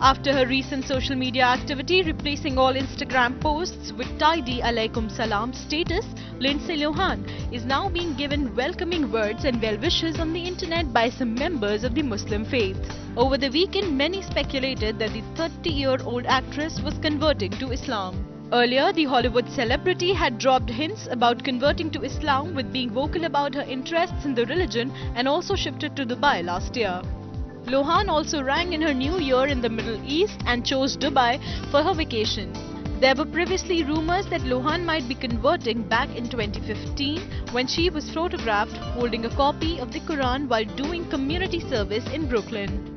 After her recent social media activity replacing all Instagram posts with tidy alaikum salam status, Lindsay Lohan is now being given welcoming words and well wishes on the internet by some members of the Muslim faith. Over the weekend, many speculated that the 30 year old actress was converting to Islam. Earlier, the Hollywood celebrity had dropped hints about converting to Islam with being vocal about her interests in the religion and also shifted to Dubai last year. Lohan also rang in her new year in the Middle East and chose Dubai for her vacation. There were previously rumors that Lohan might be converting back in 2015 when she was photographed holding a copy of the Quran while doing community service in Brooklyn.